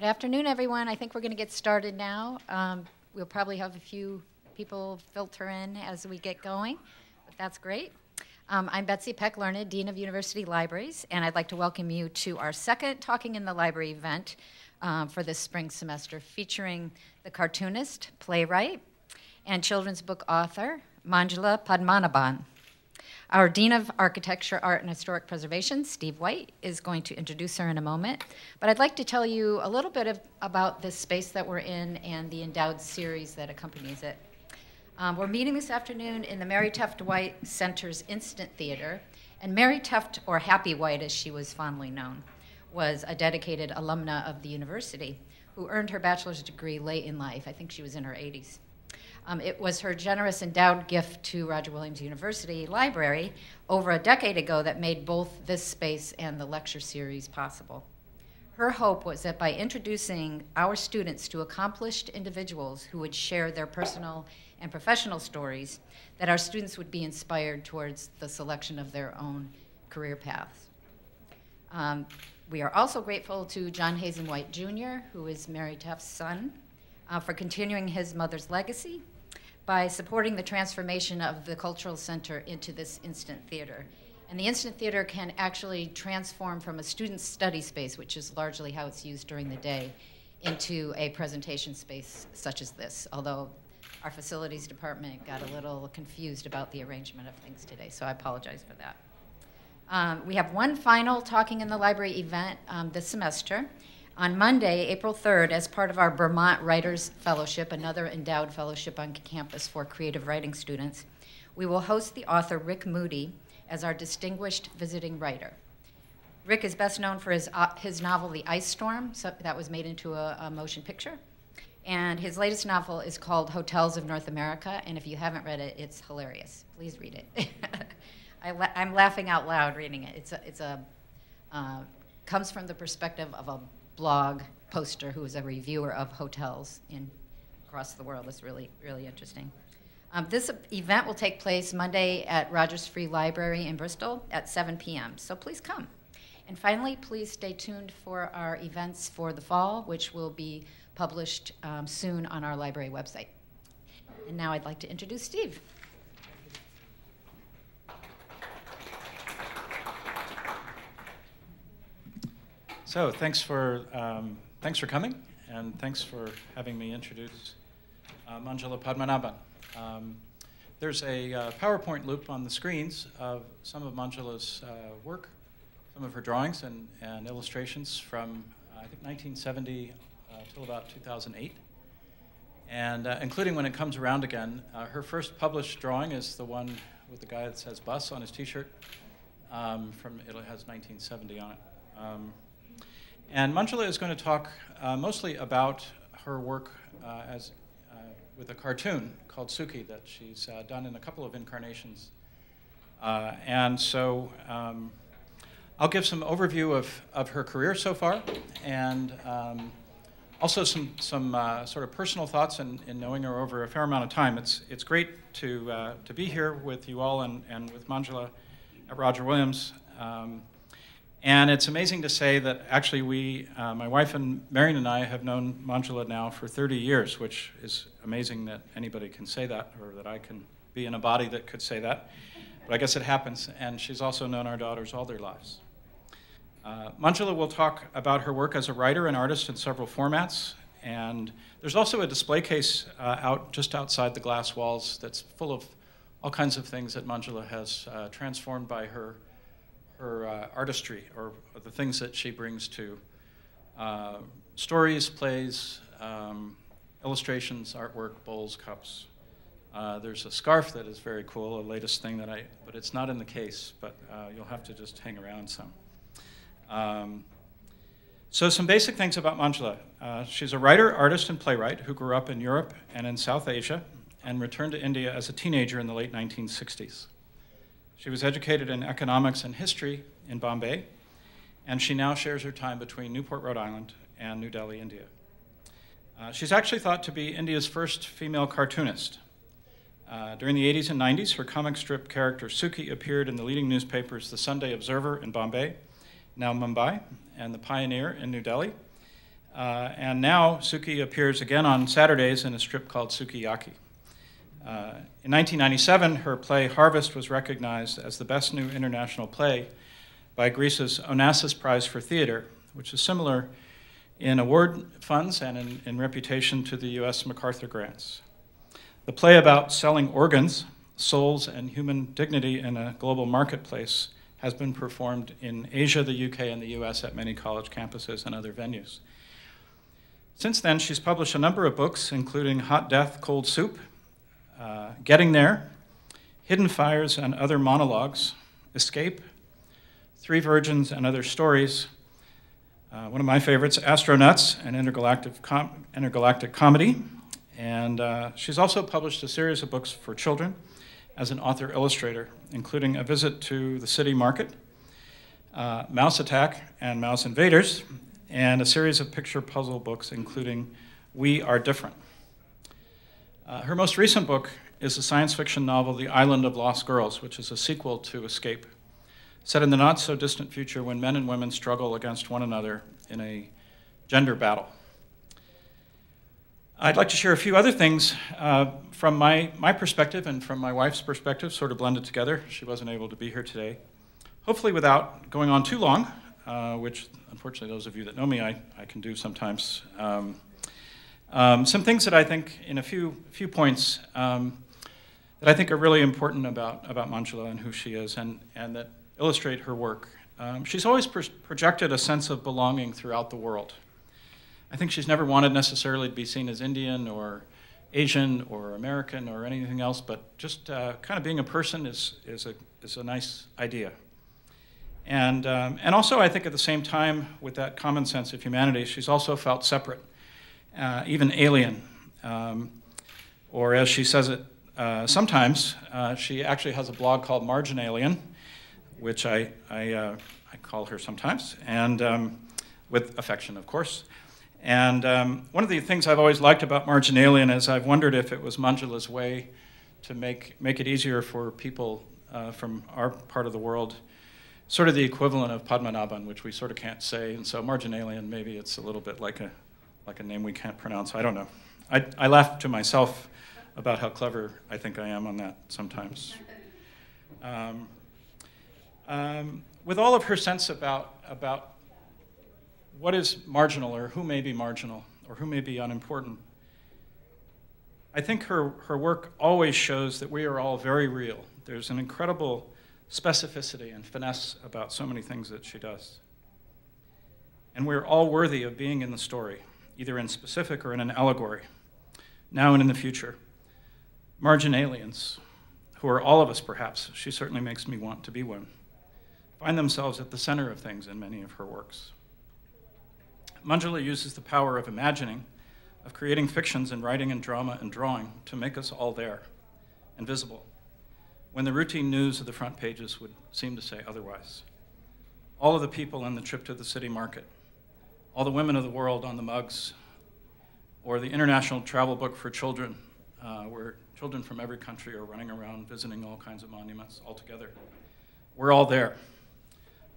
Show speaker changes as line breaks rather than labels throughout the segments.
Good afternoon, everyone. I think we're going to get started now. Um, we'll probably have a few people filter in as we get going, but that's great. Um, I'm Betsy Peck Learned, Dean of University Libraries, and I'd like to welcome you to our second Talking in the Library event um, for this spring semester, featuring the cartoonist, playwright, and children's book author, Manjula Padmanabhan. Our Dean of Architecture, Art, and Historic Preservation, Steve White, is going to introduce her in a moment. But I'd like to tell you a little bit of, about this space that we're in and the endowed series that accompanies it. Um, we're meeting this afternoon in the Mary Tefft White Center's Instant Theater. And Mary Tefft, or Happy White as she was fondly known, was a dedicated alumna of the university who earned her bachelor's degree late in life. I think she was in her 80s. Um, it was her generous endowed gift to Roger Williams University Library over a decade ago that made both this space and the lecture series possible. Her hope was that by introducing our students to accomplished individuals who would share their personal and professional stories, that our students would be inspired towards the selection of their own career paths. Um, we are also grateful to John Hazen White Jr., who is Mary Tefft's son, uh, for continuing his mother's legacy by supporting the transformation of the cultural center into this instant theater. And the instant theater can actually transform from a student study space, which is largely how it's used during the day, into a presentation space such as this, although our facilities department got a little confused about the arrangement of things today, so I apologize for that. Um, we have one final Talking in the Library event um, this semester, on Monday, April 3rd, as part of our Vermont Writers Fellowship, another endowed fellowship on campus for creative writing students, we will host the author Rick Moody as our distinguished visiting writer. Rick is best known for his, uh, his novel, The Ice Storm, so that was made into a, a motion picture. And his latest novel is called Hotels of North America, and if you haven't read it, it's hilarious. Please read it. I am laughing out loud reading it. It's a, it's a uh, comes from the perspective of a blog poster who is a reviewer of hotels in across the world. It's really, really interesting. Um, this event will take place Monday at Rogers Free Library in Bristol at 7 p.m. So please come. And finally, please stay tuned for our events for the fall, which will be published um, soon on our library website. And now I'd like to introduce Steve.
So thanks for, um, thanks for coming, and thanks for having me introduce uh, Manjula Padmanabhan. Um, there's a uh, PowerPoint loop on the screens of some of Manjula's uh, work, some of her drawings and, and illustrations from, I think, 1970 until uh, about 2008. And uh, including when it comes around again, uh, her first published drawing is the one with the guy that says bus on his t-shirt. Um, from, it has 1970 on it. Um, and Manjula is going to talk uh, mostly about her work uh, as, uh, with a cartoon called Suki that she's uh, done in a couple of incarnations. Uh, and so um, I'll give some overview of, of her career so far and um, also some, some uh, sort of personal thoughts in, in knowing her over a fair amount of time. It's, it's great to, to be here with you all and, and with Manjula at Roger Williams. Um, and it's amazing to say that actually we, uh, my wife and Marion and I have known Manjula now for 30 years, which is amazing that anybody can say that or that I can be in a body that could say that. But I guess it happens. And she's also known our daughters all their lives. Uh, Manjula will talk about her work as a writer and artist in several formats. And there's also a display case uh, out just outside the glass walls that's full of all kinds of things that Manjula has uh, transformed by her her uh, artistry or the things that she brings to uh, stories, plays, um, illustrations, artwork, bowls, cups. Uh, there's a scarf that is very cool, a latest thing that I, but it's not in the case, but uh, you'll have to just hang around some. Um, so some basic things about Manjula. Uh, she's a writer, artist, and playwright who grew up in Europe and in South Asia and returned to India as a teenager in the late 1960s. She was educated in economics and history in Bombay, and she now shares her time between Newport, Rhode Island, and New Delhi, India. Uh, she's actually thought to be India's first female cartoonist. Uh, during the 80s and 90s, her comic strip character Suki appeared in the leading newspapers The Sunday Observer in Bombay, now Mumbai, and The Pioneer in New Delhi. Uh, and now Suki appears again on Saturdays in a strip called Sukiyaki. Uh, in 1997, her play Harvest was recognized as the best new international play by Greece's Onassis Prize for Theater, which is similar in award funds and in, in reputation to the US MacArthur grants. The play about selling organs, souls, and human dignity in a global marketplace has been performed in Asia, the UK, and the US at many college campuses and other venues. Since then, she's published a number of books, including Hot Death, Cold Soup, uh, Getting There, Hidden Fires and Other Monologues, Escape, Three Virgins and Other Stories, uh, one of my favorites, Astronauts, an intergalactic, com intergalactic comedy. And uh, she's also published a series of books for children as an author illustrator, including A Visit to the City Market, uh, Mouse Attack and Mouse Invaders, and a series of picture puzzle books, including We Are Different. Uh, her most recent book is the science fiction novel The Island of Lost Girls, which is a sequel to Escape set in the not so distant future when men and women struggle against one another in a gender battle. I'd like to share a few other things uh, from my, my perspective and from my wife's perspective, sort of blended together. She wasn't able to be here today. Hopefully, without going on too long, uh, which unfortunately, those of you that know me, I, I can do sometimes. Um, um, some things that I think, in a few, few points, um, that I think are really important about, about Manjula and who she is, and, and that illustrate her work. Um, she's always pro projected a sense of belonging throughout the world. I think she's never wanted necessarily to be seen as Indian or Asian or American or anything else, but just uh, kind of being a person is, is, a, is a nice idea. And, um, and also, I think at the same time, with that common sense of humanity, she's also felt separate, uh, even alien. Um, or as she says it uh, sometimes, uh, she actually has a blog called Margin Alien, which I, I, uh, I call her sometimes, and um, with affection, of course. And um, one of the things I've always liked about Marginalien is I've wondered if it was Manjula's way to make, make it easier for people uh, from our part of the world, sort of the equivalent of Padmanabhan, which we sort of can't say. And so Marginalien, maybe it's a little bit like a, like a name we can't pronounce. I don't know. I, I laugh to myself about how clever I think I am on that sometimes. Um, um, with all of her sense about, about what is marginal or who may be marginal or who may be unimportant, I think her, her work always shows that we are all very real. There's an incredible specificity and finesse about so many things that she does. And we're all worthy of being in the story, either in specific or in an allegory, now and in the future. Margin aliens, who are all of us perhaps, she certainly makes me want to be one find themselves at the center of things in many of her works. Manjula uses the power of imagining, of creating fictions in writing and drama and drawing to make us all there and visible, when the routine news of the front pages would seem to say otherwise. All of the people in the trip to the city market, all the women of the world on the mugs, or the international travel book for children, uh, where children from every country are running around visiting all kinds of monuments all together. We're all there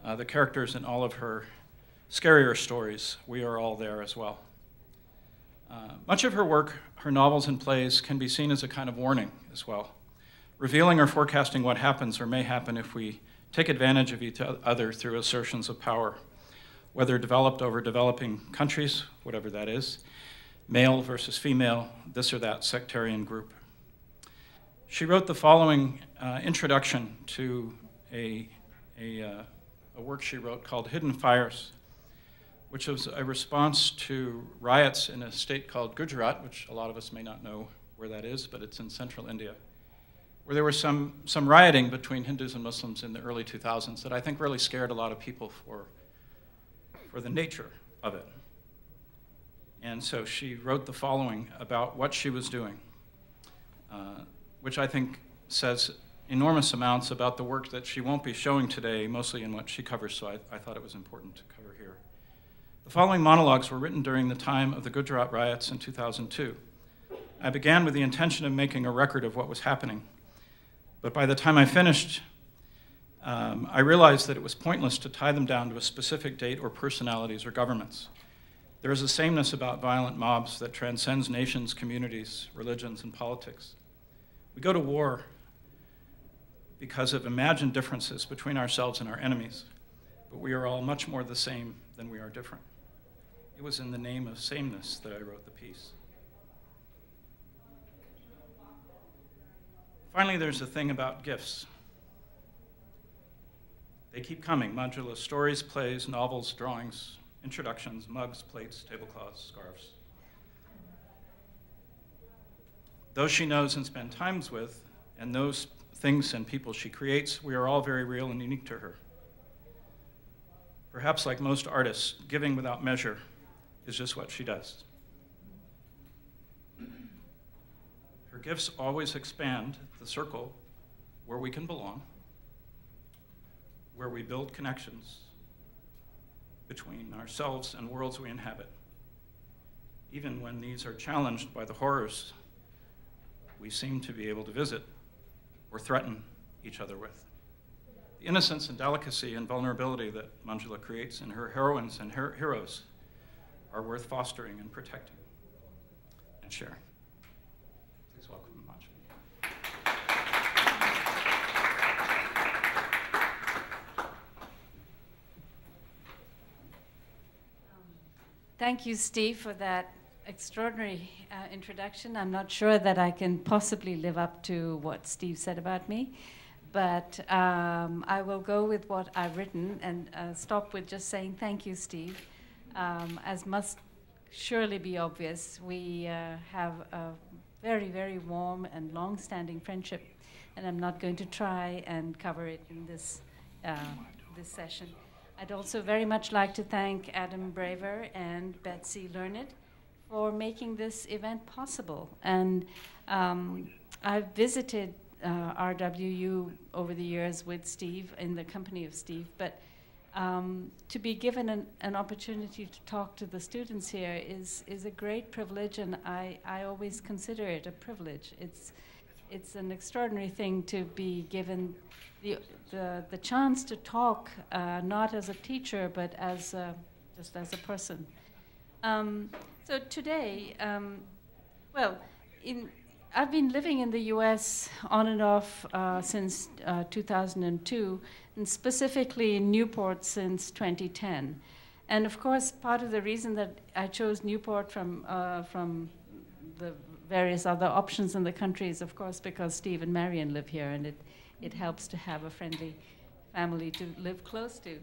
uh, the characters in all of her scarier stories, we are all there as well. Uh, much of her work, her novels and plays, can be seen as a kind of warning as well, revealing or forecasting what happens or may happen if we take advantage of each other through assertions of power, whether developed over developing countries, whatever that is, male versus female, this or that sectarian group. She wrote the following uh, introduction to a, a uh, a work she wrote called Hidden Fires, which was a response to riots in a state called Gujarat, which a lot of us may not know where that is, but it's in central India, where there was some, some rioting between Hindus and Muslims in the early 2000s that I think really scared a lot of people for, for the nature of it. And so she wrote the following about what she was doing, uh, which I think says enormous amounts about the work that she won't be showing today, mostly in what she covers, so I, I, thought it was important to cover here. The following monologues were written during the time of the Gujarat riots in 2002. I began with the intention of making a record of what was happening, but by the time I finished, um, I realized that it was pointless to tie them down to a specific date or personalities or governments. There is a sameness about violent mobs that transcends nations, communities, religions, and politics. We go to war because of imagined differences between ourselves and our enemies, but we are all much more the same than we are different. It was in the name of sameness that I wrote the piece. Finally, there's a thing about gifts. They keep coming Manjula stories, plays, novels, drawings, introductions, mugs, plates, tablecloths, scarves. Those she knows and spends times with, and those things and people she creates, we are all very real and unique to her. Perhaps like most artists, giving without measure is just what she does. Her gifts always expand the circle where we can belong, where we build connections, between ourselves and worlds we inhabit, even when these are challenged by the horrors we seem to be able to visit or threaten each other with. The innocence and delicacy and vulnerability that Manjula creates in her heroines and her heroes are worth fostering and protecting and sharing.
Thank you, Steve, for that extraordinary uh, introduction. I'm not sure that I can possibly live up to what Steve said about me, but um, I will go with what I've written and uh, stop with just saying thank you, Steve. Um, as must surely be obvious, we uh, have a very, very warm and long standing friendship, and I'm not going to try and cover it in this, uh, this session. I'd also very much like to thank Adam Braver and Betsy Learned for making this event possible. And um, I've visited uh, RWU over the years with Steve, in the company of Steve, but um, to be given an, an, opportunity to talk to the students here is, is a great privilege, and I, I always consider it a privilege. It's, it's an extraordinary thing to be given the, the, the chance to talk, uh, not as a teacher, but as a, just as a person. Um, so today, um, well, in, I've been living in the US on and off uh, since uh, 2002, and specifically in Newport since 2010. And of course, part of the reason that I chose Newport from, uh, from the various other options in the country is, of course, because Steve and Marion live here, and it, it helps to have a friendly family to live close to.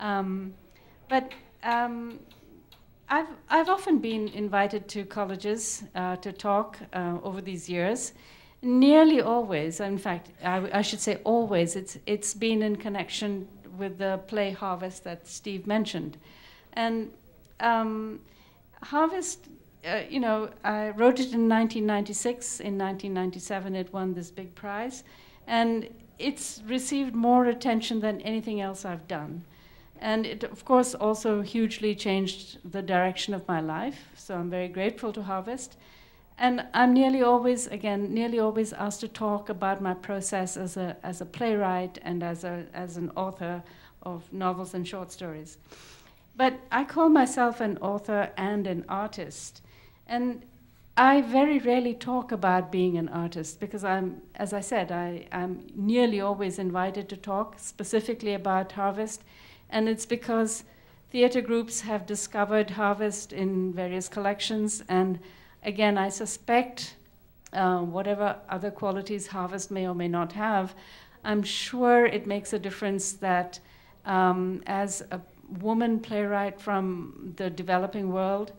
Um, but um, I've, I've often been invited to colleges uh, to talk uh, over these years. Nearly always, in fact, I, I, should say always, it's, it's been in connection with the play Harvest that Steve mentioned. And um, Harvest, uh, you know, I wrote it in 1996. In 1997, it won this big prize. And it's received more attention than anything else I've done. And it, of course, also hugely changed the direction of my life. So I'm very grateful to Harvest. And I'm nearly always, again, nearly always asked to talk about my process as a, as a playwright and as, a, as an author of novels and short stories. But I call myself an author and an artist. And I very rarely talk about being an artist because I'm, as I said, I, am nearly always invited to talk specifically about Harvest, and it's because theater groups have discovered Harvest in various collections, and again, I suspect uh, whatever other qualities Harvest may or may not have, I'm sure it makes a difference that um, as a woman playwright from the developing world,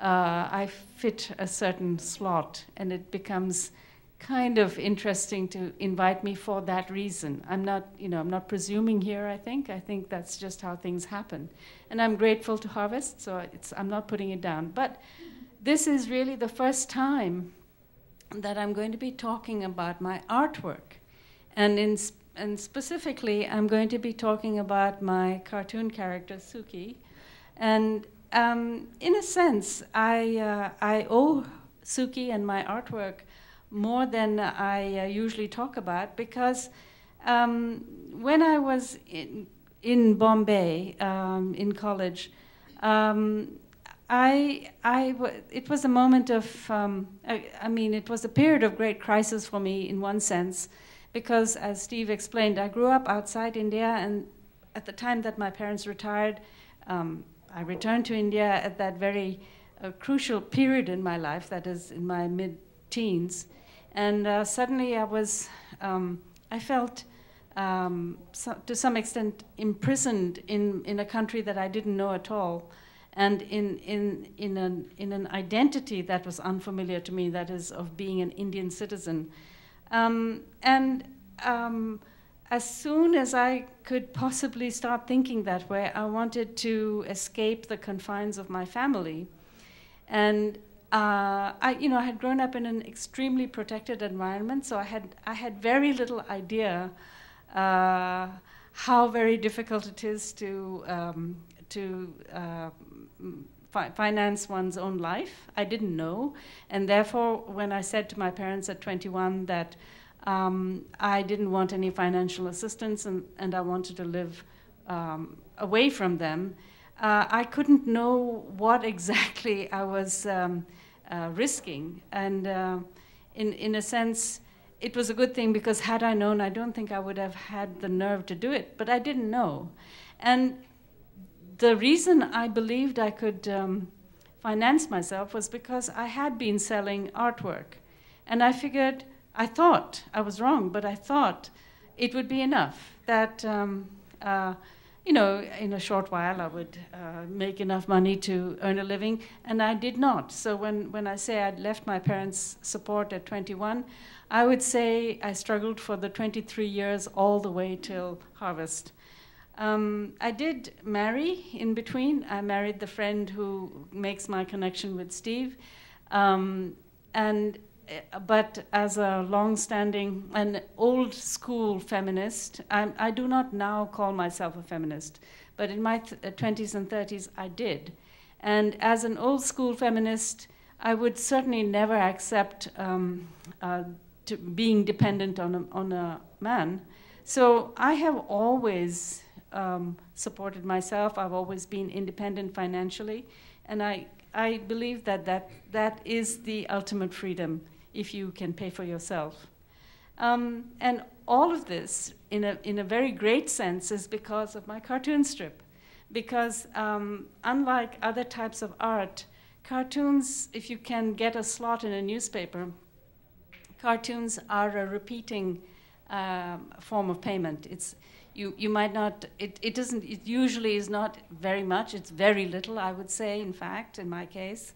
uh, I fit a certain slot, and it becomes kind of interesting to invite me for that reason. I'm not, you know, I'm not presuming here. I think I think that's just how things happen, and I'm grateful to Harvest, so I'm not putting it down. But this is really the first time that I'm going to be talking about my artwork, and in and specifically, I'm going to be talking about my cartoon character Suki, and um, in a sense, I, uh, I owe Suki and my artwork more than I uh, usually talk about because um, when I was in, in Bombay um, in college, um, I, I w- it was a moment of, um, I, I, mean, it was a period of great crisis for me in one sense, because as Steve explained, I grew up outside India, and at the time that my parents retired, um, I returned to India at that very uh, crucial period in my life, that is in my mid teens. And uh, suddenly I was, um, I felt um, so, to some extent imprisoned in, in a country that I didn't know at all and in, in, in, an, in an identity that was unfamiliar to me, that is, of being an Indian citizen. Um, and um, as soon as I could possibly start thinking that way, I wanted to escape the confines of my family. And uh, I, you know, I had grown up in an extremely protected environment, so I had, I had very little idea uh, how very difficult it is to, um, to uh, fi finance one's own life. I didn't know. And therefore, when I said to my parents at 21 that um, I didn't want any financial assistance and, and I wanted to live um, away from them, uh, I couldn't know what exactly I was um, uh, risking. And uh, in, in a sense, it was a good thing because had I known, I don't think I would have had the nerve to do it. But I didn't know. And the reason I believed I could um, finance myself was because I had been selling artwork. And I figured, I thought, I was wrong, but I thought it would be enough that, um, uh, you know, in a short while I would uh, make enough money to earn a living, and I did not. So when, when I say I'd left my parents' support at 21, I would say I struggled for the 23 years all the way till harvest. Um, I did marry in between. I married the friend who makes my connection with Steve. Um, and but as a long-standing, an old-school feminist, I'm, I do not now call myself a feminist, but in my th- 20s uh, and 30s, I did. And as an old-school feminist, I would certainly never accept um, uh, being dependent on a, on a man. So I have always um, supported myself. I've always been independent financially, and I I believe that that that is the ultimate freedom if you can pay for yourself. Um, and all of this, in a in a very great sense, is because of my cartoon strip, because um, unlike other types of art, cartoons, if you can get a slot in a newspaper, cartoons are a repeating um, form of payment. It's you, you might not, it, it doesn't, it usually is not very much, it's very little, I would say, in fact, in my case.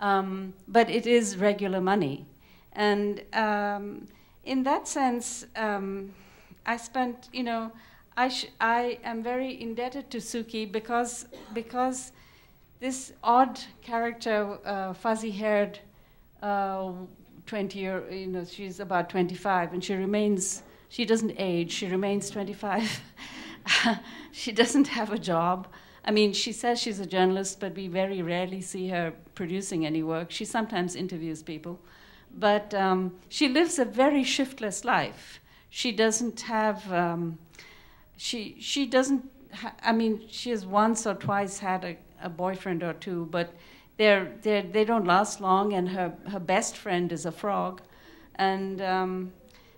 Um, but it is regular money. And um, in that sense, um, I spent, you know, I, I am very indebted to Suki because, because this odd character, uh, fuzzy haired, uh, 20 year, you know, she's about 25 and she remains she doesn't age, she remains 25. she doesn't have a job. I mean, she says she's a journalist, but we very rarely see her producing any work. She sometimes interviews people. But um, she lives a very shiftless life. She doesn't have, um, she, she doesn't, ha- I mean, she has once or twice had a, a boyfriend or two, but they're, they're, they don't last long, and her, her best friend is a frog. And um,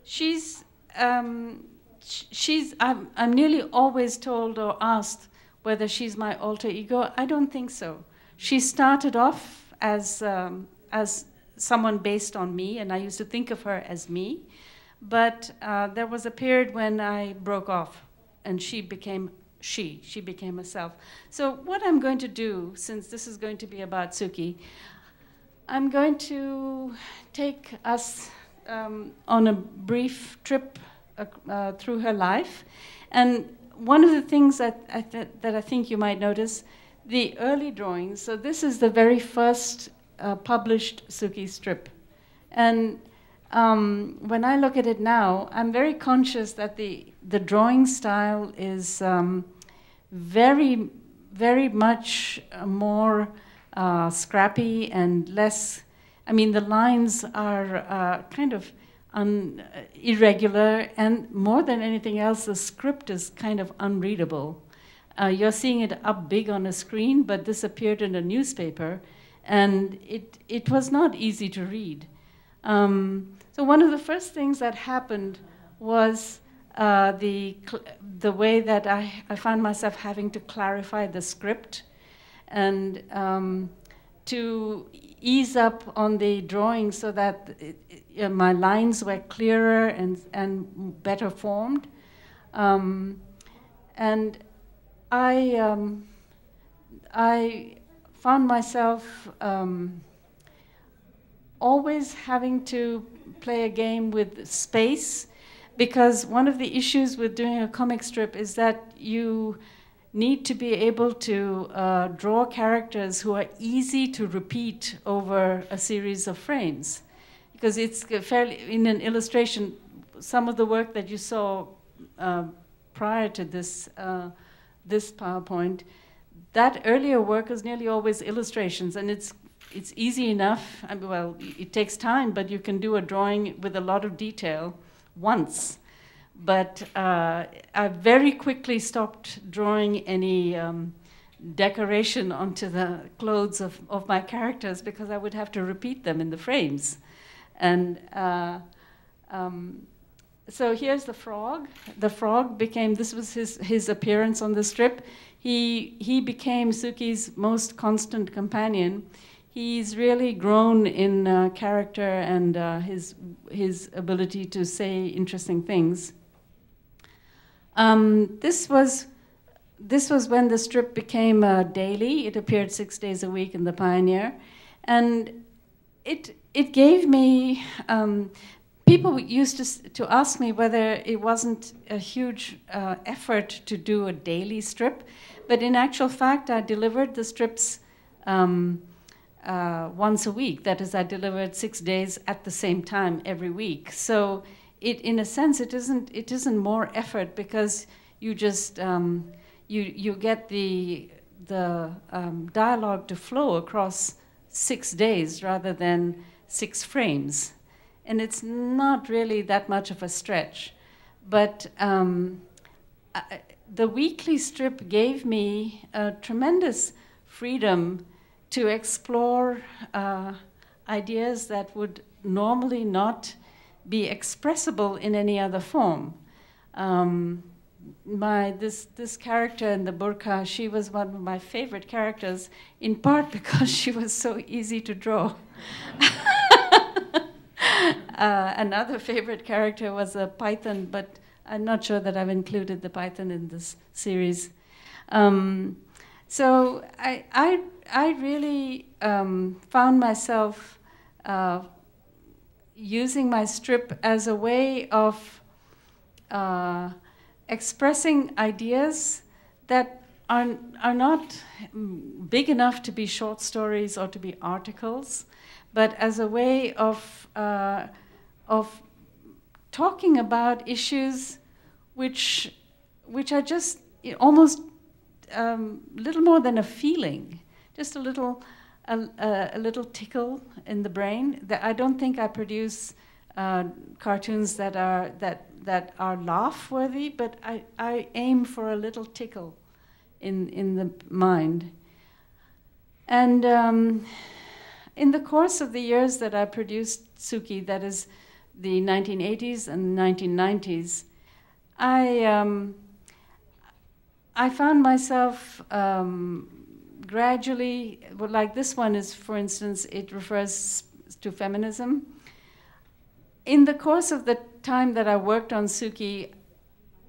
she's um, she's, I'm, I'm nearly always told or asked whether she's my alter ego. I don't think so. She started off as, um, as someone based on me, and I used to think of her as me. But uh, there was a period when I broke off, and she became she. She became herself. So, what I'm going to do, since this is going to be about Suki, I'm going to take us um, on a brief trip uh, uh, through her life. And one of the things that I, th- that I think you might notice, the early drawings, so this is the very first uh, published Suki strip. And um, when I look at it now, I'm very conscious that the, the drawing style is um, very, very much more uh, scrappy and less I mean, the lines are uh, kind of un- irregular, and more than anything else, the script is kind of unreadable. Uh, you're seeing it up big on a screen, but this appeared in a newspaper, and it, it was not easy to read. Um, so, one of the first things that happened was uh, the, the way that I, I found myself having to clarify the script and um, to ease up on the drawing so that it, it, my lines were clearer and, and better formed. Um, and I, um, I found myself um, always having to play a game with space because one of the issues with doing a comic strip is that you need to be able to uh, draw characters who are easy to repeat over a series of frames. Because it's fairly, in an illustration, some of the work that you saw uh, prior to this, uh, this PowerPoint, that earlier work is nearly always illustrations, and it's it's easy enough. I mean, well, it takes time, but you can do a drawing with a lot of detail once. But uh, I very quickly stopped drawing any um, decoration onto the clothes of, of my characters because I would have to repeat them in the frames. And uh, um, so here's the frog. The frog became, this was his, his appearance on the strip. He, he became Suki's most constant companion he's really grown in uh, character and uh, his, his ability to say interesting things. Um, this, was, this was when the strip became uh, daily. It appeared six days a week in The Pioneer. And it, it gave me, um, people used to, to ask me whether it wasn't a huge uh, effort to do a daily strip. But in actual fact, I delivered the strips um, uh, once a week. That is, I delivered six days at the same time every week. So, it, in a sense, it isn't it isn't more effort because you just um, you you get the the um, dialogue to flow across six days rather than six frames, and it's not really that much of a stretch. But um, the weekly strip gave me a tremendous freedom to explore uh, ideas that would normally not be expressible in any other form. Um, my this this character in the burqa, she was one of my favorite characters, in part because she was so easy to draw. uh, another favorite character was a python, but I'm not sure that I've included the python in this series. Um, so I, I, I really um, found myself uh, using my strip as a way of uh, expressing ideas that are, are not big enough to be short stories or to be articles, but as a way of, uh, of talking about issues which, which are just almost um, little more than a feeling, just a little, a, a, a, little tickle in the brain. That I don't think I produce uh, cartoons that are that that are laugh worthy, but I, I aim for a little tickle in in the mind. And um, in the course of the years that I produced Suki, that is the 1980s and 1990s, I um, I found myself um, gradually, well, like this one is, for instance, it refers to feminism. In the course of the time that I worked on Suki,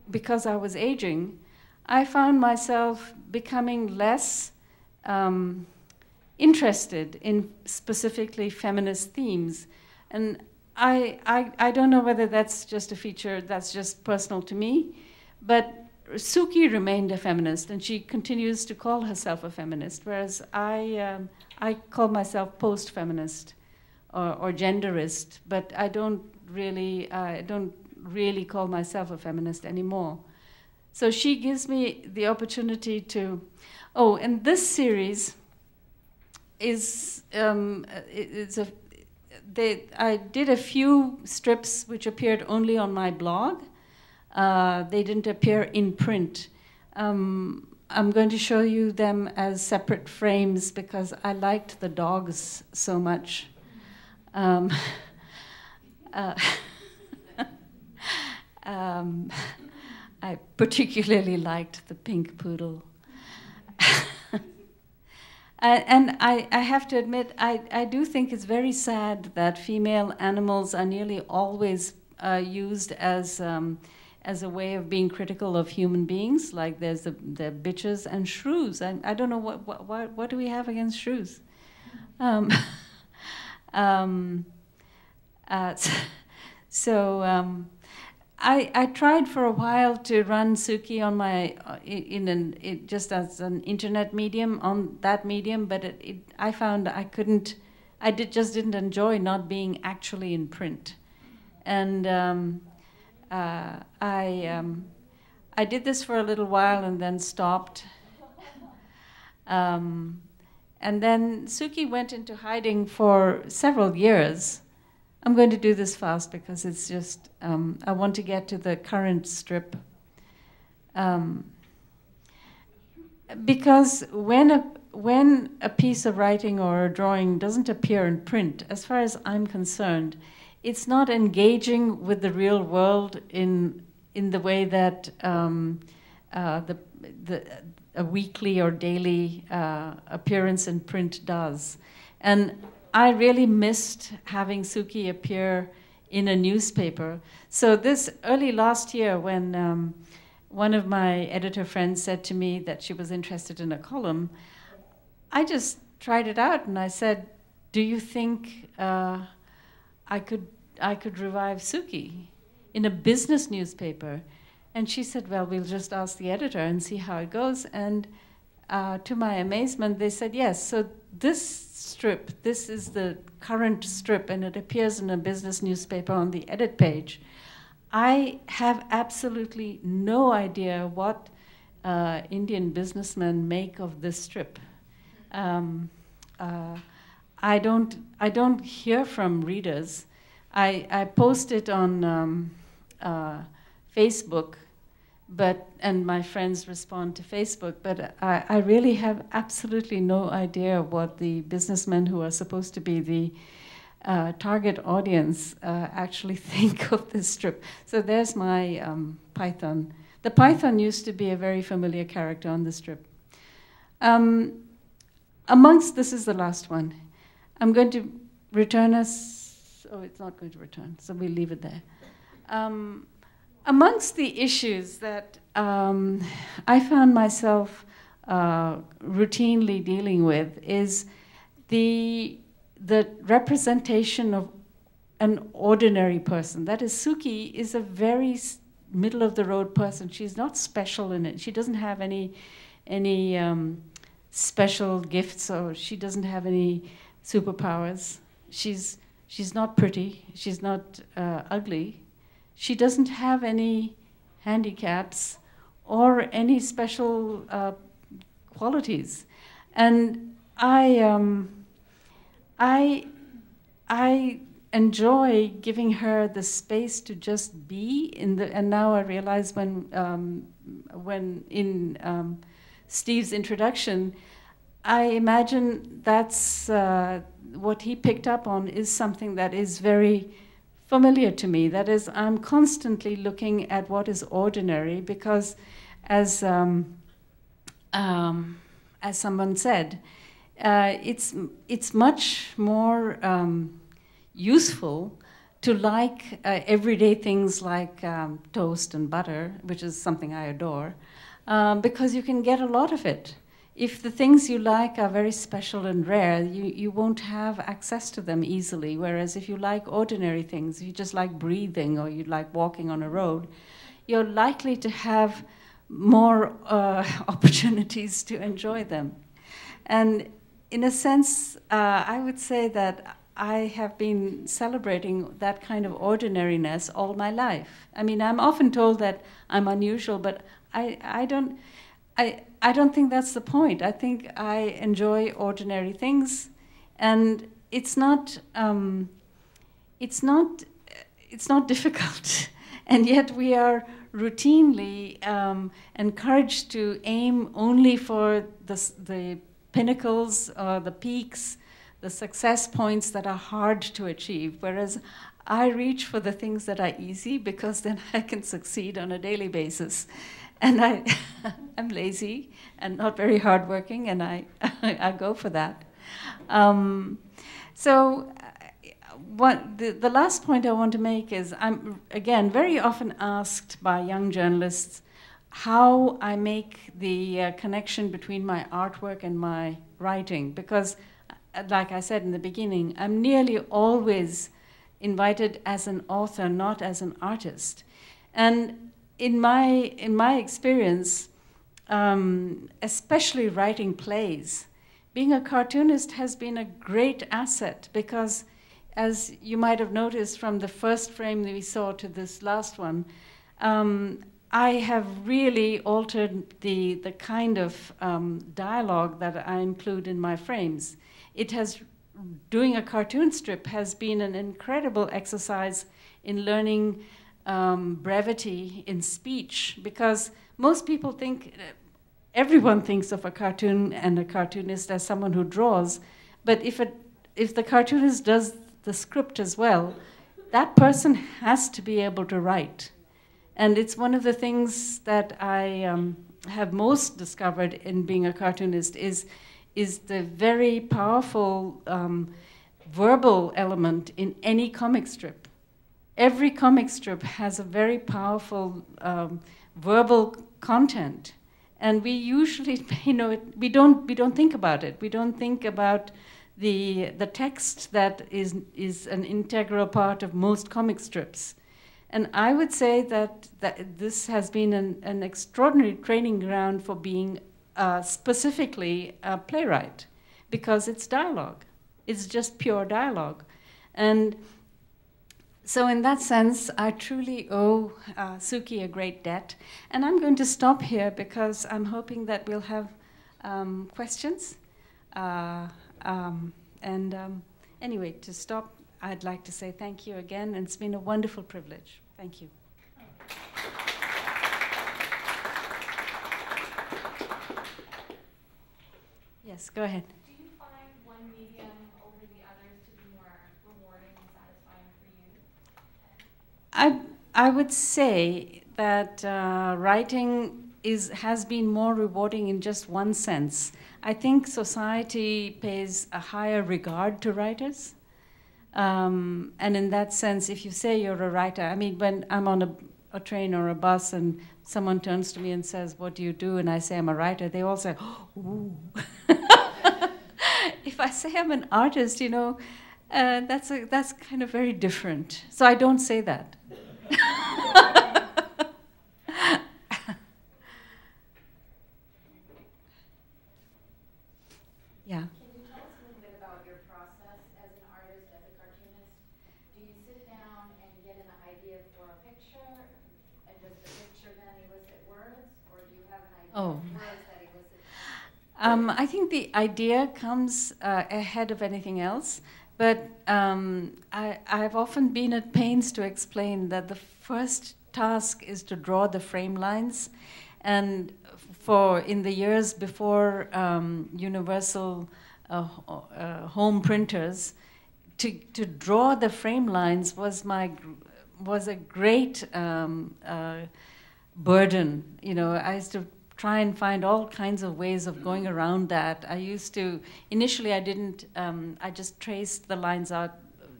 because I was aging, I found myself becoming less um, interested in specifically feminist themes. And I, I, I don't know whether that's just a feature that's just personal to me, but Suki remained a feminist, and she continues to call herself a feminist, whereas I, um, I call myself post-feminist or, or, genderist, but I don't really, I don't really call myself a feminist anymore. So she gives me the opportunity to, oh, and this series is um, it's a. They, I did a few strips which appeared only on my blog uh, they didn't appear in print. Um, I'm going to show you them as separate frames because I liked the dogs so much. Um, uh, um, I particularly liked the pink poodle. And I, I, have to admit, I, I do think it's very sad that female animals are nearly always uh, used as, um, as a way of being critical of human beings. Like there's the, the bitches and shrews. I, I don't know what, what, what, what do we have against shrews? Um, um, uh, so um, I, I tried for a while to run Suki on my uh, in an it, just as an internet medium on that medium, but it, it, I found I couldn't. I did just didn't enjoy not being actually in print, and um, uh, I um, I did this for a little while and then stopped. Um, and then Suki went into hiding for several years I'm going to do this fast because it's just, um, I want to get to the current strip. Um, because when a, when a piece of writing or a drawing doesn't appear in print, as far as I'm concerned, it's not engaging with the real world in, in the way that um, uh, the, the, a weekly or daily uh, appearance in print does. And I really missed having Suki appear in a newspaper. So this early last year, when um, one of my editor friends said to me that she was interested in a column, I just tried it out and I said, "Do you think uh, I could I could revive Suki in a business newspaper?" And she said, "Well, we'll just ask the editor and see how it goes." And uh, to my amazement, they said yes. So this strip. This is the current strip, and it appears in a business newspaper on the edit page. I have absolutely no idea what uh, Indian businessmen make of this strip. Um, uh, I don't. I don't hear from readers. I, I post it on um, uh, Facebook but and my friends respond to Facebook. But I, I, really have absolutely no idea what the businessmen who are supposed to be the uh, target audience uh, actually think of this strip. So there's my um, Python. The Python used to be a very familiar character on the strip. Um, amongst this is the last one. I'm going to return us. Oh, it's not going to return, so we'll leave it there. Um, amongst the issues that um, I found myself uh, routinely dealing with is the, the representation of an ordinary person. That is, Suki is a very middle of the road person. She's not special in it. She doesn't have any, any um, special gifts or she doesn't have any superpowers. She's, she's not pretty. She's not uh, ugly she doesn't have any handicaps or any special uh, qualities. And I, um, I, I enjoy giving her the space to just be in the. And now I realize when, um, when in um, Steve's introduction, I imagine that's uh, what he picked up on is something that is very familiar to me. That is, I'm constantly looking at what is ordinary because, as um, um, as someone said, uh, it's it's much more um, useful to like uh, everyday things like um, toast and butter, which is something I adore, um, because you can get a lot of it if the things you like are very special and rare, you, you won't have access to them easily. Whereas if you like ordinary things, if you just like breathing or you like walking on a road, you're likely to have more uh, opportunities to enjoy them. And in a sense, uh, I would say that I have been celebrating that kind of ordinariness all my life. I mean, I'm often told that I'm unusual, but I, I don't. I, I don't think that's the point. I think I enjoy ordinary things, and it's not um, it's not it's not difficult, and yet we are routinely um, encouraged to aim only for the, the pinnacles or the peaks, the success points that are hard to achieve, whereas I reach for the things that are easy because then I can succeed on a daily basis. And I, I'm lazy and not very hardworking, and I, I go for that. Um, so, uh, what the, the last point I want to make is I'm, again, very often asked by young journalists how I make the uh, connection between my artwork and my writing, because, uh, like I said in the beginning, I'm nearly always invited as an author, not as an artist. And in my, in my experience, um, especially writing plays, being a cartoonist has been a great asset because, as you might have noticed from the first frame that we saw to this last one, um, I have really altered the, the kind of um, dialogue that I include in my frames. It has doing a cartoon strip has been an incredible exercise in learning um, brevity in speech because most people think, everyone thinks of a cartoon and a cartoonist as someone who draws, but if, it, if the cartoonist does the script as well, that person has to be able to write. And it's one of the things that I um, have most discovered in being a cartoonist is is the very powerful um, verbal element in any comic strip. Every comic strip has a very powerful um, verbal content, and we usually, you know, we don't we don't think about it. We don't think about the the text that is is an integral part of most comic strips. And I would say that, that this has been an, an extraordinary training ground for being uh, specifically a playwright because it's dialogue. It's just pure dialogue. And so, in that sense, I truly owe uh, Suki a great debt. And I'm going to stop here because I'm hoping that we'll have um, questions. Uh, um, and um, anyway, to stop, I'd like to say thank you again. And it's been a wonderful privilege. Thank you. Yes, go ahead.
Do you find one medium over the others to be more rewarding and satisfying
for you? I, I would say that uh, writing is, has been more rewarding in just one sense. I think society pays a higher regard to writers. Um, and in that sense, if you say you're a writer, I mean, when I'm on a, a train or a bus and someone turns to me and says, What do you do? And I say, I'm a writer, they all say, Ooh. if I say I'm an artist, you know, uh, that's, a, that's kind of very different. So I don't say that. Yeah.
Can you tell us a little bit about your process as an artist, as a cartoonist? Do you sit down and get an idea for a picture, and does the picture then elicit words, or do you have an idea
oh.
of words that elicit?
Um, I think the idea comes uh, ahead of anything else, but um, I, I've often been at pains to explain that the first task is to draw the frame lines, and for in the years before um, universal uh, uh, home printers, to, to draw the frame lines was my was a great um, uh, burden. You know, I used to try and find all kinds of ways of going around that. I used to, initially I didn't, um, I just traced the lines out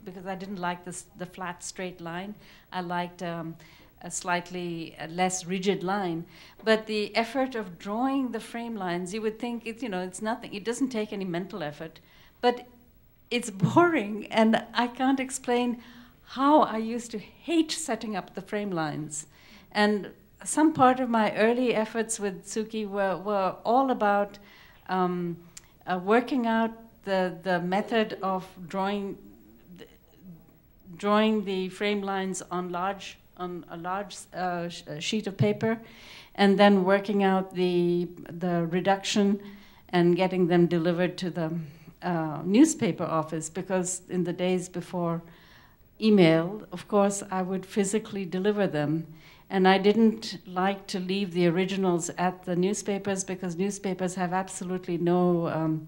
because I didn't like this, the flat straight line. I liked um, a slightly less rigid line. But the effort of drawing the frame lines, you would think, it's, you know, it's nothing. It doesn't take any mental effort. But it's boring, and I can't explain how I used to hate setting up the frame lines. And some part of my early efforts with Suki were, were all about um, uh, working out the, the method of drawing, drawing the frame lines on, large, on a large uh, sh uh, sheet of paper, and then working out the, the reduction and getting them delivered to the uh, newspaper office because in the days before email, of course, I would physically deliver them. And I didn't like to leave the originals at the newspapers because newspapers have absolutely no um,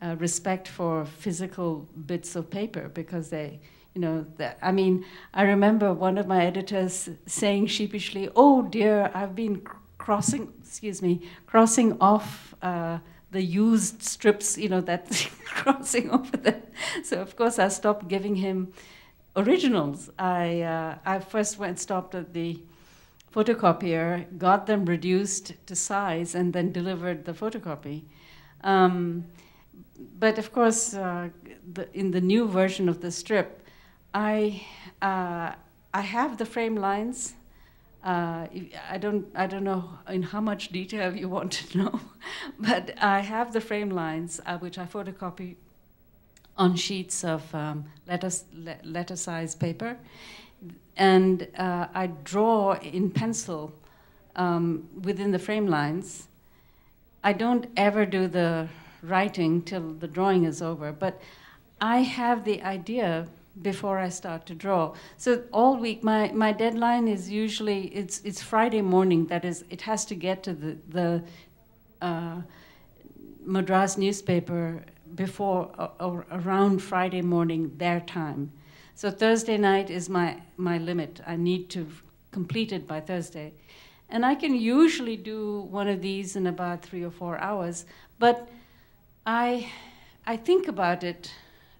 uh, respect for physical bits of paper because they, you know, I mean, I remember one of my editors saying sheepishly, "Oh dear, I've been crossing, excuse me, crossing off." Uh, the used strips, you know, that crossing over them. So of course I stopped giving him originals. I uh, I first went stopped at the photocopier, got them reduced to size, and then delivered the photocopy. Um, but of course, uh, the, in the new version of the strip, I uh, I have the frame lines. Uh, I don't I don't know in how much detail you want to know, but I have the frame lines uh, which I photocopy on sheets of um, letter, letter size paper, and uh, I draw in pencil um, within the frame lines. I don't ever do the writing till the drawing is over, but I have the idea before I start to draw. So all week, my, my deadline is usually, it's, it's Friday morning, that is, it has to get to the, the uh, Madras newspaper before or around Friday morning their time. So Thursday night is my, my limit. I need to complete it by Thursday. And I can usually do one of these in about three or four hours, but I, I think about it.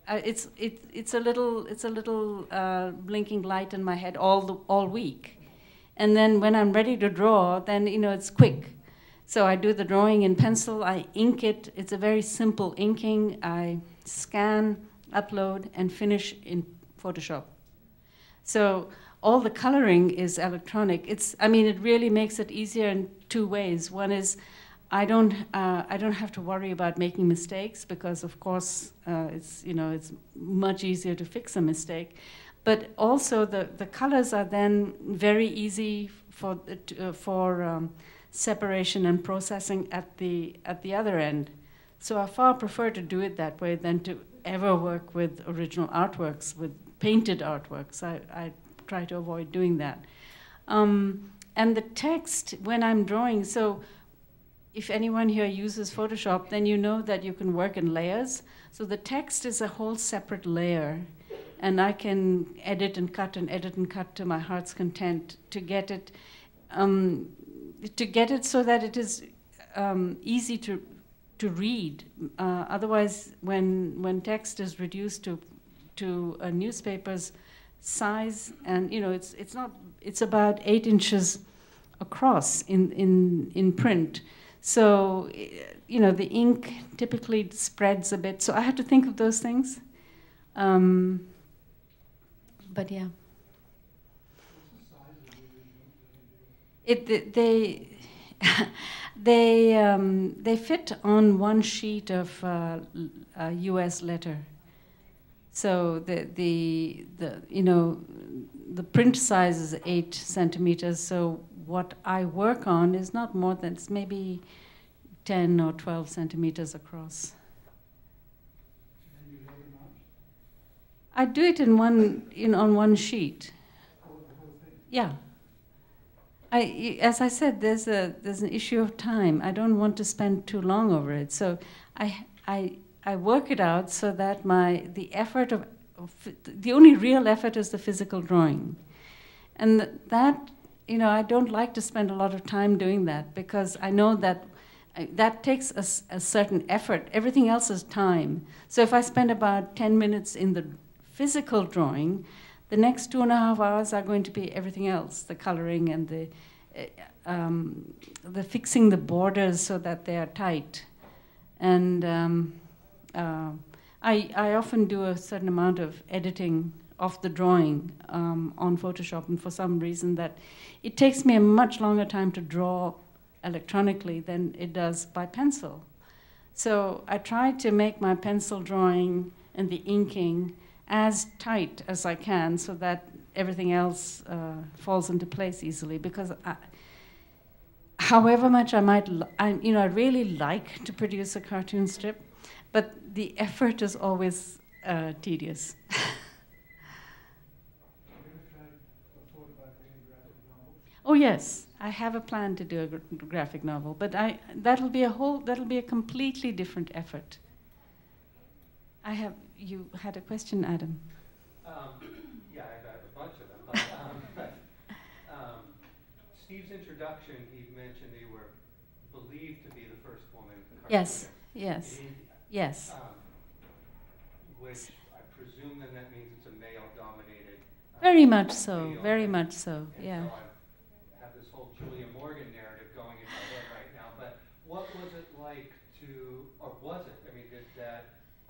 Uh, it's, it, it's a little, it's a little uh, blinking light in my head all, the, all week. And then when I'm ready to draw, then you know it's quick. So I do the drawing in pencil, I ink it. It's a very simple inking. I scan, upload, and finish in Photoshop. So all the coloring is electronic. It's, I mean, it really makes it easier in two ways. One is I don't, uh, I don't have to worry about making mistakes because, of course, uh, it's, you know, it's much easier to fix a mistake. But also the, the colors are then very easy for, uh, for um, separation and processing at the, at the other end. So I far prefer to do it that way than to ever work with original artworks with painted artworks. I, I try to avoid doing that. Um, and the text, when I'm drawing, so if anyone here uses Photoshop, then you know that you can work in layers. So the text is a whole separate layer. And I can edit and cut and edit and cut to my heart's content to get it, um, to get it so that it is um, easy to to read. Uh, otherwise, when when text is reduced to to a newspaper's size, and you know, it's it's not it's about eight inches across in in in print. So, you know, the ink typically spreads a bit. So I had to think of those things. Um, but yeah. It they they um, they fit on one sheet of uh, U.S. letter. So the, the, the, you know, the print size is eight centimeters. So what I work on is not more than, it's maybe 10 or 12 centimeters across. I do it in one, in, on one sheet. Yeah. I, as I said, there's, a, there's an issue of time. I don't want to spend too long over it. So I, I I work it out so that my the effort of, the only real effort is the physical drawing, and that you know I don't like to spend a lot of time doing that because I know that uh, that takes a, a, certain effort. Everything else is time. So if I spend about 10 minutes in the physical drawing, the next two and a half hours are going to be everything else the coloring and the, uh, um, the fixing the borders so that they are tight. And um, uh, I, I often do a certain amount of editing of the drawing um, on Photoshop, and for some reason that it takes me a much longer time to draw electronically than it does by pencil. So I try to make my pencil drawing and the inking as tight as I can so that everything else uh, falls into place easily because I, however much I might, I, you know, I really like to produce a cartoon strip, but the effort is always uh, tedious. Oh yes, I have a plan to do a gra- graphic novel, but I that'll be a whole that'll be a completely different effort. I have you had a question, Adam.
Um, yeah, I have a bunch of them. But, um, but, um, Steve's introduction, he mentioned that you were believed to be the first woman.
Yes,
cartoonist
yes,
in India.
Yes.
Um, which I presume then that means it's a male-dominated. uh,
Very much so, very much so, yeah.
so I have this whole Julia Morgan narrative going in my head right now. But what was it like to, or was it? I mean, did that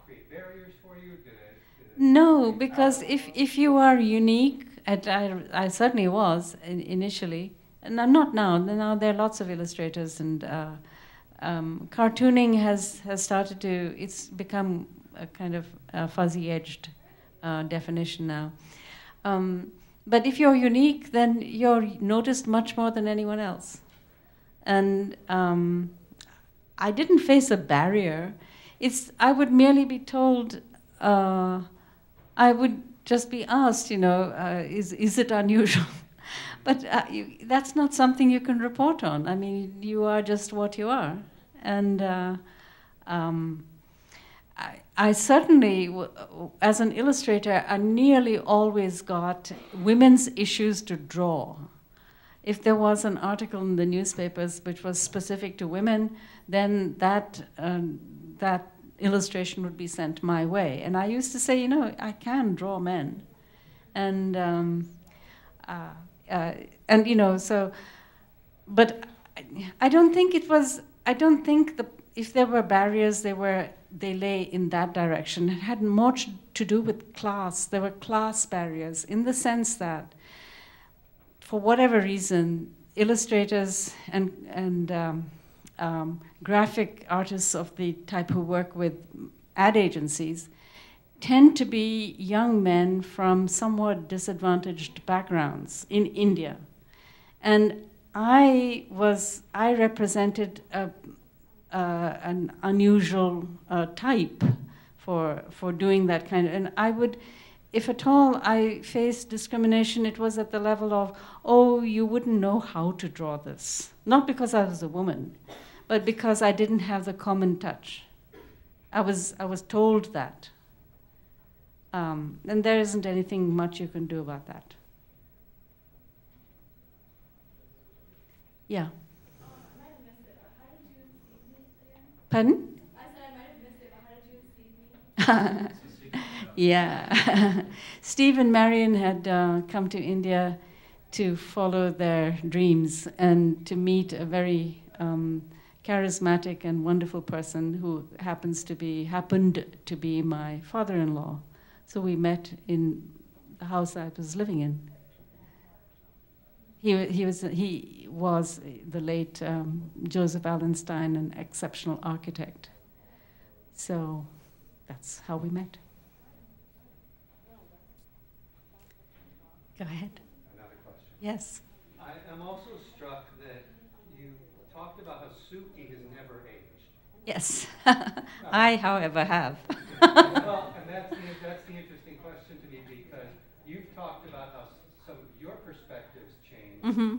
create barriers for you? Did it? Did it
No, because if, if you are unique, and I, I certainly was initially, and I'm not now. Now there are lots of illustrators, and uh, um, cartooning has, has started to, it's become a kind of fuzzy edged uh, definition now. Um, but if you're unique, then you're noticed much more than anyone else. And um, I didn't face a barrier. It's I would merely be told. Uh, I would just be asked, you know, uh, is is it unusual? but uh, you, that's not something you can report on. I mean, you are just what you are, and uh, um, I, I certainly, as an illustrator, I nearly always got women's issues to draw. If there was an article in the newspapers which was specific to women, then that um, that illustration would be sent my way. And I used to say, you know, I can draw men, and um, uh, uh, and you know, so, but I- I don't think it was. I don't think the if there were barriers, they were they lay in that direction. It had much to do with class. There were class barriers in the sense that for whatever reason, illustrators and, and um, um, graphic artists of the type who work with ad agencies tend to be young men from somewhat disadvantaged backgrounds in India. And I was, I represented a, uh, an unusual uh, type for, for doing that kind of, and I would, if at all I faced discrimination, it was at the level of, oh, you wouldn't know how to draw this. Not because I was a woman, but because I didn't have the common touch. I was, I was told that. Um, and there isn't anything much you can do about that. Yeah. Pardon? yeah. Steve and Marion had uh, come to India to follow their dreams and to meet a very um, charismatic and wonderful person who happens to be happened to be my father-in-law. So we met in the house I was living in. He, he, was, he was the late um, Joseph Allen Stein, an exceptional architect. So that's how we met. Go ahead.
Another question.
Yes.
I am also struck that you talked about how Suki has never aged.
Yes. I, however, have.
well, and that's the, that's the interesting question to me because you've talked about how s- some of your perspectives changed
hmm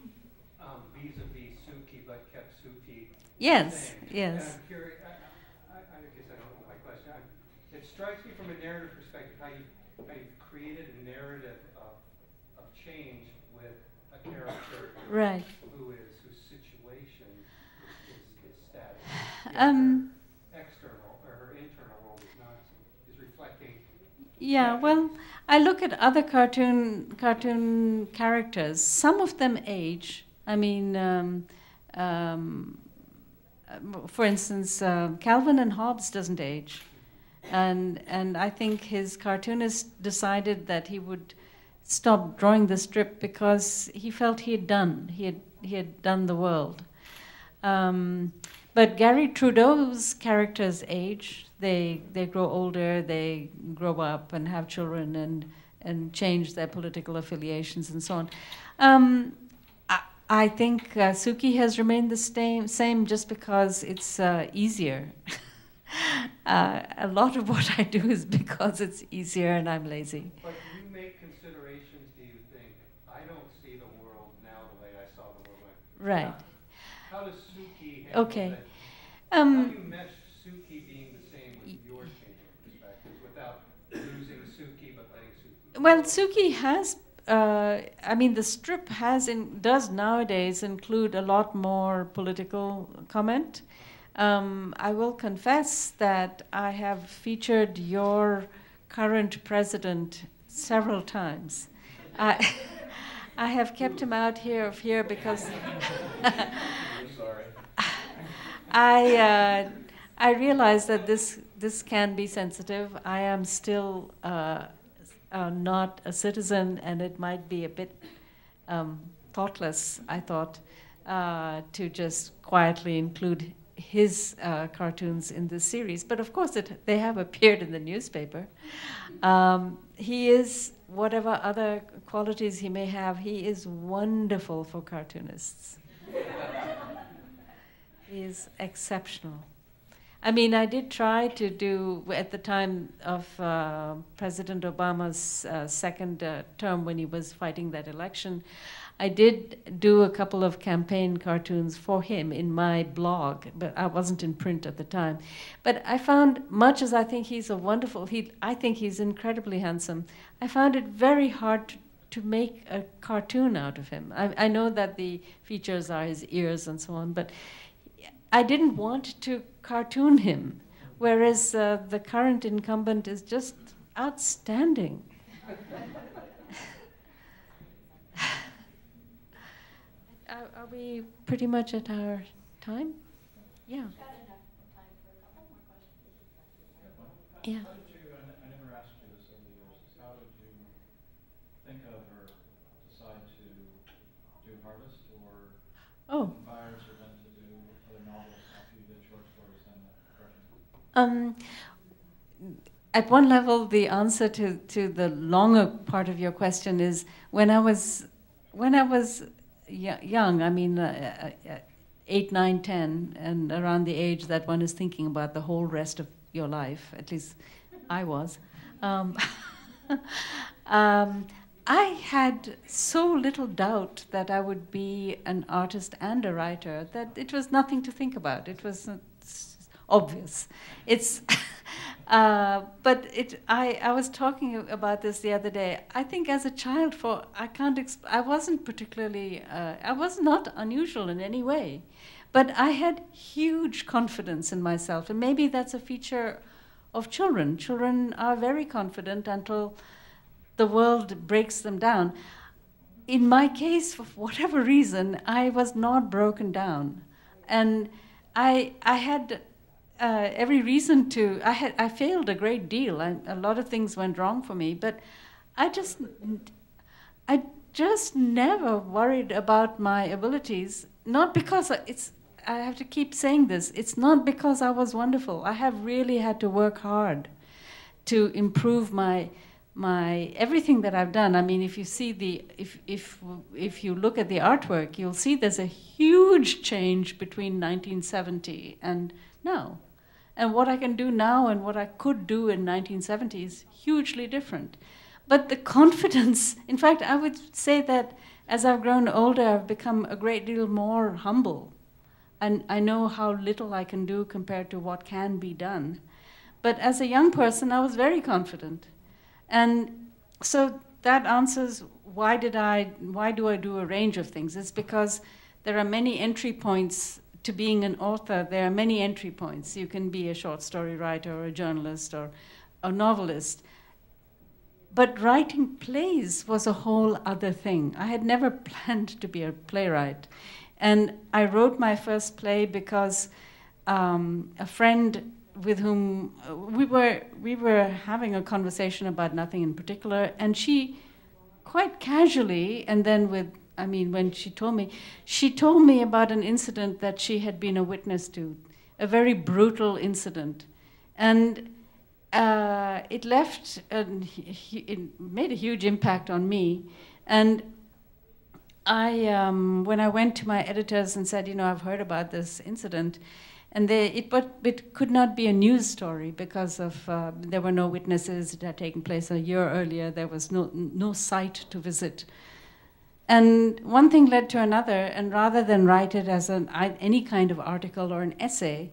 um, vis-a-vis Suki, but kept Suki
Yes, yes.
And I'm curious, I, I, I guess I don't know my question. I'm, it strikes me from a narrative perspective how you how you've created a narrative of, of change with a character
Right.
who is whose situation is, is, static.
Um,
her external or her internal world is not is reflecting.
Yeah, well, I look at other cartoon cartoon characters. Some of them age. I mean, um, um, uh, for instance, uh, Calvin and Hobbes doesn't age, and and I think his cartoonist decided that he would stop drawing the strip because he felt he had done he had he had done the world. Um, but Garry Trudeau's characters age. They they grow older. They grow up and have children and and change their political affiliations and so on. Um, I, I think uh, Suki has remained the same same just because it's uh, easier. uh, a lot of what I do is because it's easier and I'm lazy.
But you make considerations? Do you think I don't see the world now the way I saw the world.
Right.
How does Suki handle
Okay.
that? How
Um,
do you mesh Suki being the same with your changing perspectives without losing Suki but letting Suki?
Well, Suki has. Uh, I mean, the strip has in, does nowadays include a lot more political comment. Um, I will confess that I have featured your current president several times. I, I have kept him out here of here because I uh, I realize that this this can be sensitive. I am still uh, uh, not a citizen, and it might be a bit um, thoughtless. I thought uh, to just quietly include his uh, cartoons in this series, but of course it, they have appeared in the newspaper. Um, he is whatever other qualities he may have. He is wonderful for cartoonists. Is exceptional. I mean, I did try to do, at the time of uh, President Obama's uh, second uh, term when he was fighting that election, I did do a couple of campaign cartoons for him in my blog, but I wasn't in print at the time. But I found, much as I think he's a wonderful, he, I think he's incredibly handsome, I found it very hard to, to make a cartoon out of him. I, I know that the features are his ears and so on, but I didn't want to cartoon him, whereas uh, the current incumbent is just outstanding. are, are we pretty much at our time? Yeah. Yeah.
How
Um, at one level, the answer to, to the longer part of your question is when I was when I was young. I mean, uh, uh, eight, nine, ten, and around the age that one is thinking about the whole rest of your life. At least I was. Um, um, I had so little doubt that I would be an artist and a writer that it was nothing to think about. It was uh, obvious. It's, uh, but it. I, I was talking about this the other day. I think as a child, for I can't. I wasn't particularly. Uh, I was not unusual in any way, but I had huge confidence in myself, and maybe that's a feature of children. Children are very confident until the world breaks them down. In my case, for whatever reason, I was not broken down, and I I had uh, every reason to. I had I failed a great deal. I, a lot of things went wrong for me, but I just I just never worried about my abilities. Not because it's. I have to keep saying this. It's not because I was wonderful. I have really had to work hard to improve my my everything that I've done. I mean, if you see the if if if you look at the artwork, you'll see there's a huge change between 1970 and now. And what I can do now and what I could do in 1970 is hugely different. But the confidence, in fact, I would say that as I've grown older, I've become a great deal more humble. And I know how little I can do compared to what can be done. But as a young person, I was very confident. And so that answers why did I why do I do a range of things? It's because there are many entry points to being an author. There are many entry points. You can be a short story writer or a journalist or a novelist. But writing plays was a whole other thing. I had never planned to be a playwright. And I wrote my first play because um, a friend with whom uh, we were we were having a conversation about nothing in particular, and she quite casually, and then with I mean, when she told me, she told me about an incident that she had been a witness to, a very brutal incident, and uh, it left it made a huge impact on me, and I, um, when I went to my editors and said, you know, I've heard about this incident, and they, it, but it could not be a news story because of uh, there were no witnesses. It had taken place a year earlier. There was no no site to visit, And one thing led to another, and rather than write it as an, any kind of article or an essay,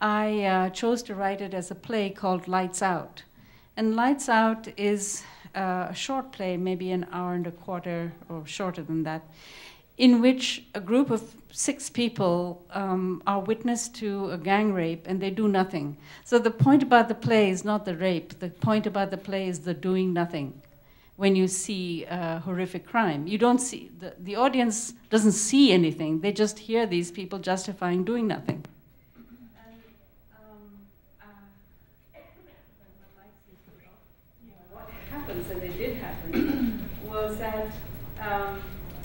I uh, chose to write it as a play called Lights Out. And Lights Out is uh, a short play, maybe an hour and a quarter or shorter than that, in which a group of six people um, are witness to a gang rape and they do nothing. So the point about the play is not the rape, the point about the play is the doing nothing when you see a horrific crime. You don't see, the, the audience doesn't see anything, they just hear these people justifying doing nothing. Um, uh, and it did happen, was that um,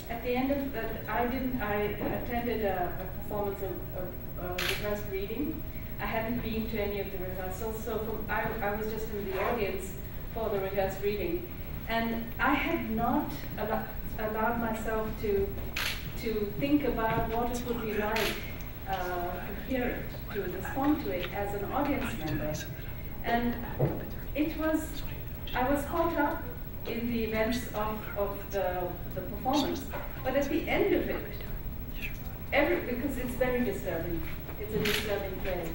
at the end of that, I didn't. I attended a, a performance of, of, of, rehearsed reading. I hadn't been to any of the rehearsals, so from, I, I was just in the audience for the rehearsed reading, and I had not al allowed myself to to think about what it would be like uh, to hear it, to respond to it as an audience member, and it was. I was caught up in the events of, of the, the performance. But at the end of it, every, because it's very disturbing, it's a disturbing play.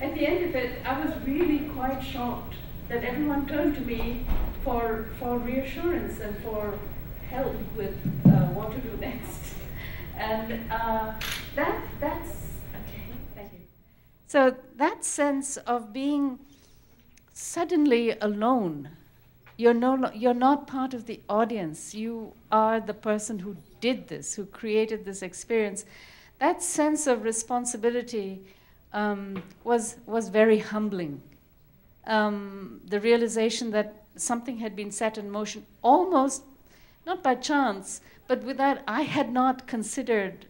At the end of it, I was really quite shocked that everyone turned to me for, for reassurance and for help with uh, what to do next. And uh, that, that's, okay, thank you. So that sense of being suddenly alone you're, no, you're not part of the audience. You are the person who did this, who created this experience. That sense of responsibility um, was, was very humbling. Um, the realization that something had been set in motion almost, not by chance, but without, I had not considered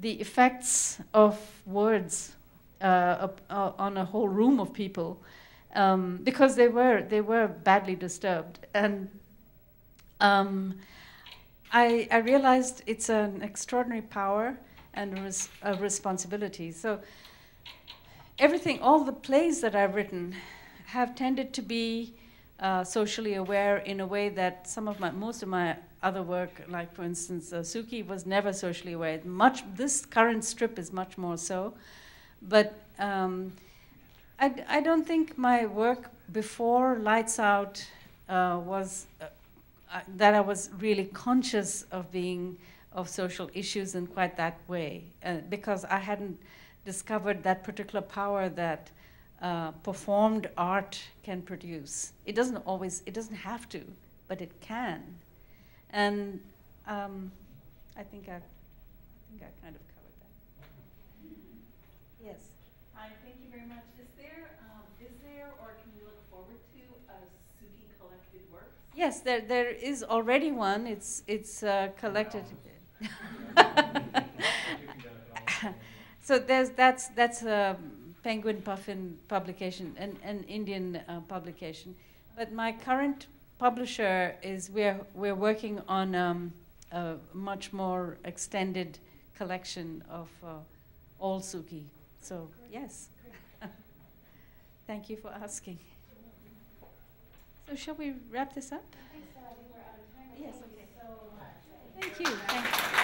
the effects of words uh, uh, on a whole room of people um, because they were they were badly disturbed, and um, I, I realized it's an extraordinary power and res a responsibility. So everything, all the plays that I've written, have tended to be uh, socially aware in a way that some of my most of my other work, like for instance, uh, Suki, was never socially aware. Much this current strip is much more so, but. Um, I, I don't think my work before Lights Out uh, was uh, that I was really conscious of being of social issues in quite that way, uh, because I hadn't discovered that particular power that uh, performed art can produce. It doesn't always, it doesn't have to, but it can. And um, I think I, I think I kind of covered that. Yes.
Hi, thank you very much. Is there, um, is there, or can we look forward to a Suki collected works?
Yes, there, there is already one. It's, it's uh, collected. so there's, that's, that's a Penguin Puffin publication, an, an Indian uh, publication. But my current publisher is, we're, we're working on um, a much more extended collection of uh, all Suki. So, yes. Thank you for asking. So, shall we wrap this up?
I think so. I think we're out of time.
Yes,
okay.
so Thank you. Thank you.